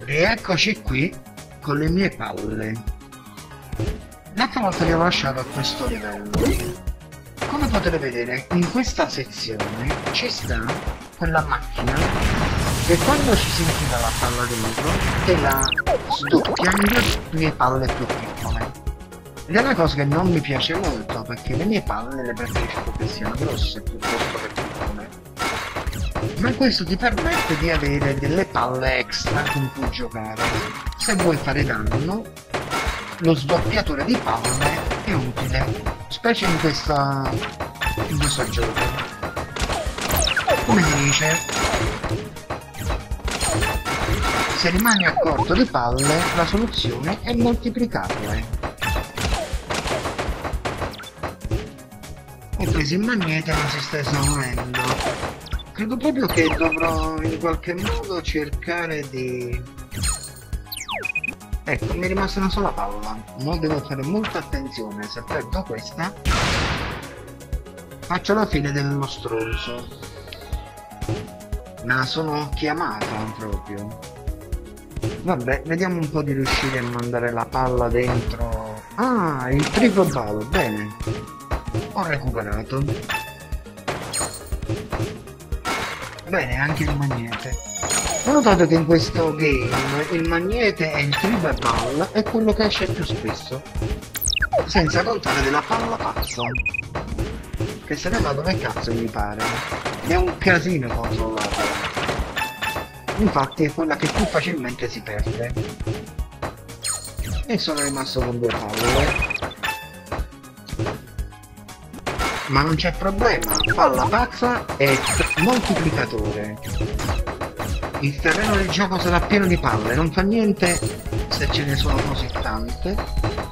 Rieccoci qui con le mie palle. L'altra volta ho lasciato a questo livello. Come potete vedere, in questa sezione ci sta quella macchina che quando ci si infila la palla dentro te la sdoppia in due mie palle più piccole. Ed è una cosa che non mi piace molto perché le mie palle le preferisco che siano grosse piuttosto che piccole. Ma questo ti permette di avere delle palle extra con cui giocare. Se vuoi fare danno, lo sdoppiatore di palle è utile, specie in questa in questo gioco. Come si dice? Se rimani a corto di palle, la soluzione è moltiplicarle. Ho preso in magnete ma si sta esaurendo. Credo proprio che dovrò in qualche modo cercare di... Ecco, mi è rimasta una sola palla. Non devo fare molta attenzione, se perdo questa faccio la fine del mostruoso. Me la sono chiamata proprio. Vabbè, vediamo un po' di riuscire a mandare la palla dentro. Ah, il triplo ballo, bene. Ho recuperato. Bene, anche il magnete. Ho notato che in questo game il magnete e il triple ball è quello che esce più spesso. Senza contare della palla pazzo. Che se ne va dove cazzo mi pare. È un casino controllarla. Infatti è quella che più facilmente si perde. E sono rimasto con due palle. Ma non c'è problema, palla pazza e moltiplicatore. Il terreno del gioco sarà pieno di palle, non fa niente se ce ne sono così tante.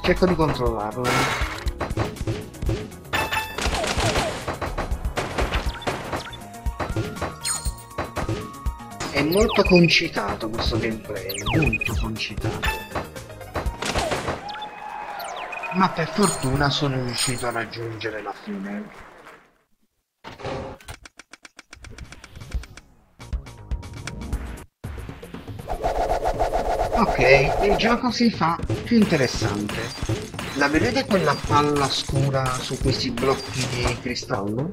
Cerco di controllarle. È molto concitato questo gameplay, molto concitato. Ma per fortuna sono riuscito a raggiungere la fine. Ok, il gioco si fa più interessante. La vedete quella palla scura su questi blocchi di cristallo?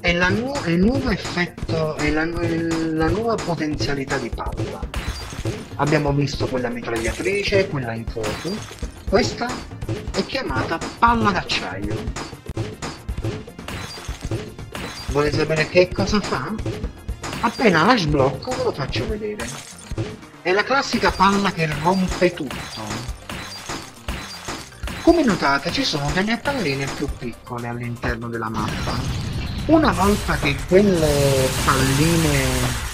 È, la nu- il nuovo effetto, è la, nu- la nuova potenzialità di palla. Abbiamo visto quella mitragliatrice, quella in foto. Questa chiamata palla d'acciaio. Volete sapere che cosa fa? Appena la sblocco ve lo faccio vedere. È la classica palla che rompe tutto. Come notate ci sono delle palline più piccole all'interno della mappa. Una volta che quelle palline...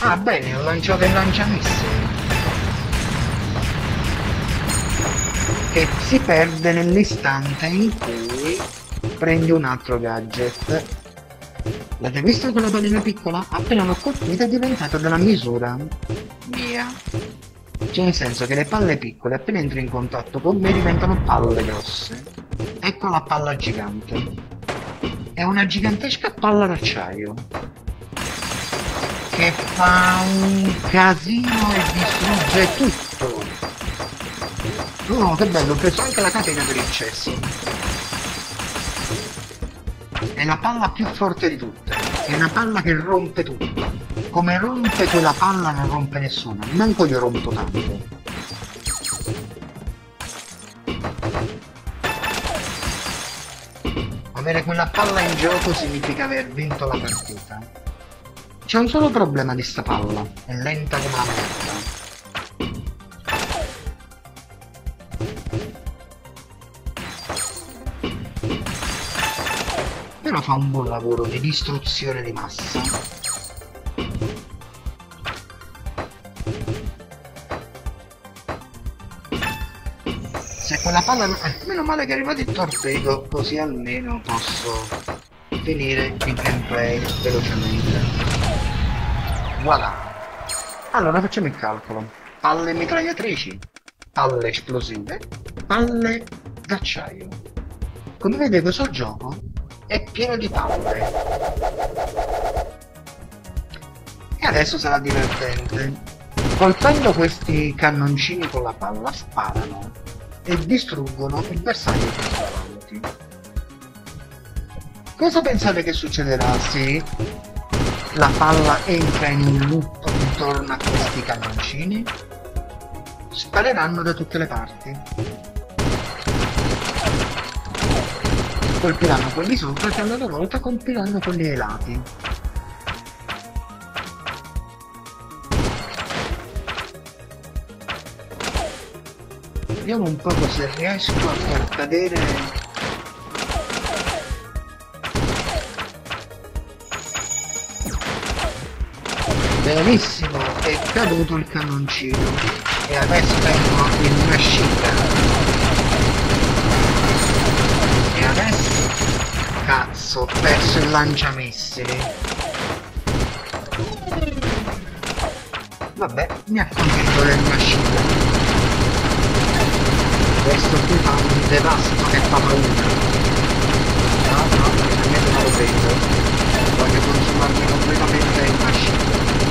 Ah bene, ho lanciato il lanciamissili. Che si perde nell'istante in cui prendi un altro gadget. L'avete visto quella pallina piccola? Appena l'ho colpita è diventata della misura mia. Cioè nel senso che le palle piccole appena entri in contatto con me diventano palle grosse. Ecco la palla gigante. È una gigantesca palla d'acciaio. Che fa un casino e distrugge tutto. Oh, che bello, ho preso anche la catena per il cesso. È la palla più forte di tutte. È una palla che rompe tutto. Come rompe quella palla non rompe nessuno. Manco io rompo tanto. Avere quella palla in gioco significa aver vinto la partita. C'è un solo problema di sta palla. È lenta come la merda. Però fa un buon lavoro di distruzione di massa. Se quella palla... Eh, meno male che è arrivato il torpedo, così almeno posso finire il gameplay velocemente. Voilà. Allora facciamo il calcolo. Palle mitragliatrici, palle esplosive, palle d'acciaio. Come vedete questo gioco è pieno di palle. E adesso sarà divertente. Colpendo questi cannoncini con la palla sparano e distruggono il bersaglio che sta davanti. Cosa pensate che succederà se la palla entra in un loop intorno a questi cannoncini? Spareranno da tutte le parti. Colpiranno quelli sopra che a loro volta colpiranno quelli ai lati. Vediamo un po' se riesco a far cadere Benissimo, è caduto il cannoncino e adesso tengo in uscita. E adesso cazzo, ho perso il lanciamissili. Vabbè, mi accontento del uscita questo qui fa un devasto che fa paura. No no non lo prendo. Voglio consumarmi completamente il machine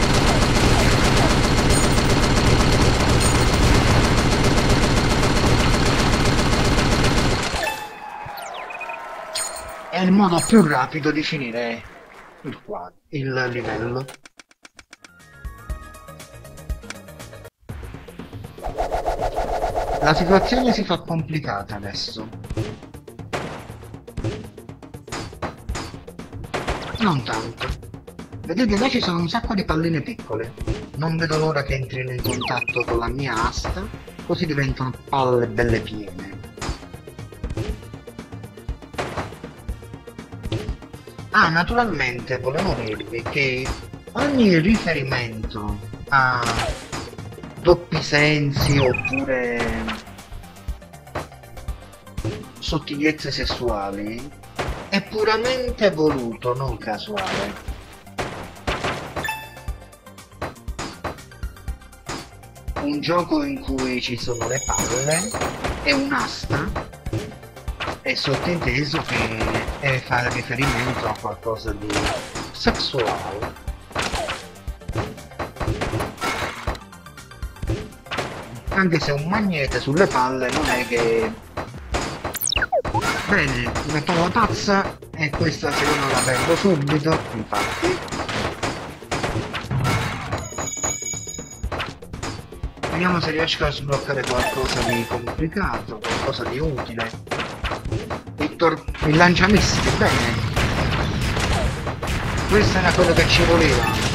è il modo più rapido di finire il, quadro, il livello La situazione si fa complicata adesso. Non tanto. Vedete, là ci sono un sacco di palline piccole. Non vedo l'ora che entrino in contatto con la mia asta, così diventano palle belle piene. Ah, naturalmente volevo dirvi che ogni riferimento a doppi sensi oppure sottigliezze sessuali è puramente voluto, non casuale. Un gioco in cui ci sono le palle e un'asta è sottinteso che è fare riferimento a qualcosa di sessuale. Anche se un magnete sulle palle non è che bene una palla pazza e questa secondo la perdo subito infatti. Vediamo se riesco a sbloccare qualcosa di complicato qualcosa di utile il, tor- il lanciamissili bene questo era quello che ci voleva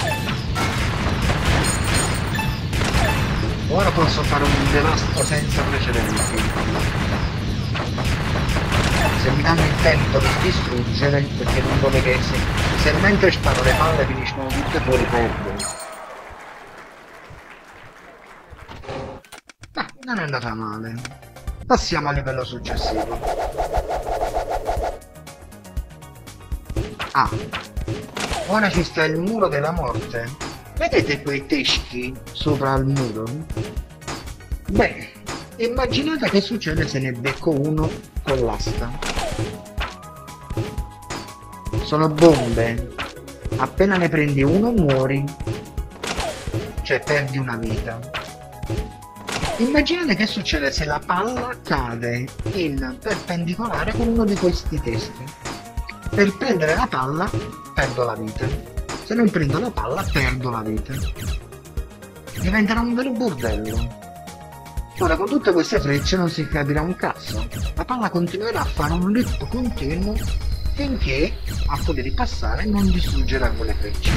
Ora posso fare un devasto senza precedenti. Se mi danno il tempo di distruggere, perché non vuole che se, se mentre sparo le palle finiscono tutte fuori perdo. Non è andata male. Passiamo al livello successivo. Ah. Ora ci sta il muro della morte. Vedete quei teschi sopra il muro? Beh, immaginate che succede se ne becco uno con l'asta. Sono bombe. Appena ne prendi uno muori. Cioè perdi una vita. Immaginate che succede se la palla cade in perpendicolare con uno di questi teschi. Per prendere la palla perdo la vita. Se non prendo la palla perdo la vita. Diventerà un vero bordello. Ora con tutte queste frecce non si capirà un cazzo. La palla continuerà a fare un loop continuo finché, a di passare, non distruggerà quelle frecce.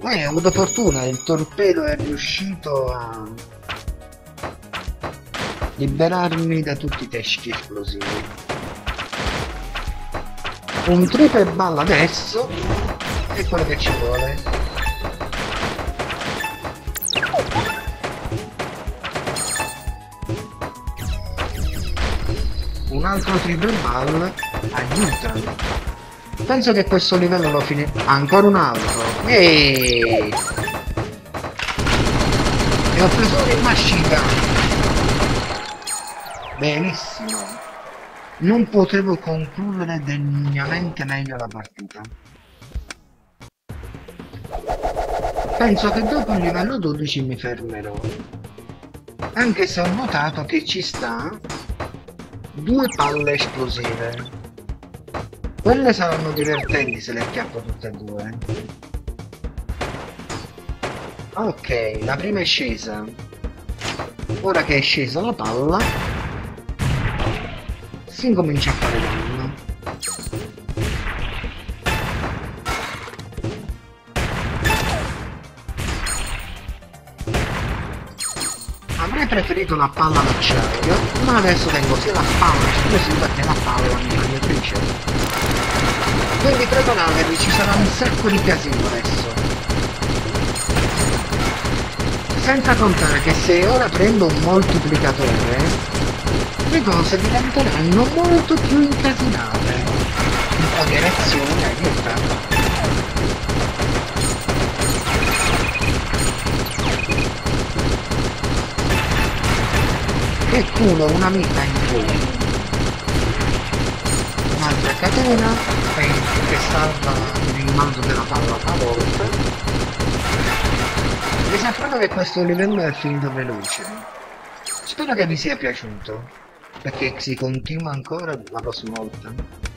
Eh, ho avuto fortuna, il torpedo è riuscito a liberarmi da tutti i teschi esplosivi. Un triple ball adesso è quello che ci vuole. Un altro triple ball aiuta. Penso che questo livello lo finirò ancora un altro. Eeeh! e ho preso il machine benissimo non potevo concludere degnamente meglio la partita. Penso che dopo il livello 12 mi fermerò. Anche se ho notato che ci sta due palle esplosive. Quelle saranno divertenti se le acchiappo tutte e due. Ok, la prima è scesa. Ora che è scesa la palla, si incomincia a fare danno. Avrei preferito la palla d'acciaio, ma adesso tengo sia la palla esplosiva che la palla animatrice. Quindi preparatevi, ci sarà un sacco di casino adesso. Senza contare che se ora prendo un moltiplicatore, le cose diventeranno molto più incasinate. Un po' di reazione aiuta. Che culo, una vita in più. Un'altra catena, che salva il rimando della palla una volta. Mi sa proprio che questo livello è finito veloce. Spero che vi sia piaciuto, perché si continua ancora la prossima volta.